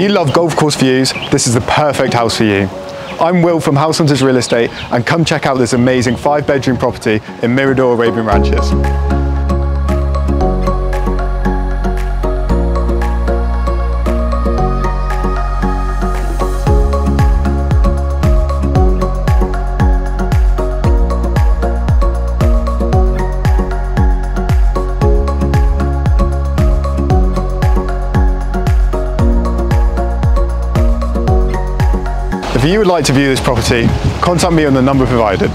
you love golf course views, this is the perfect house for you. I'm Will from House Hunters Real Estate and come check out this amazing five bedroom property in Mirador Arabian Ranches. If you would like to view this property, contact me on the number provided.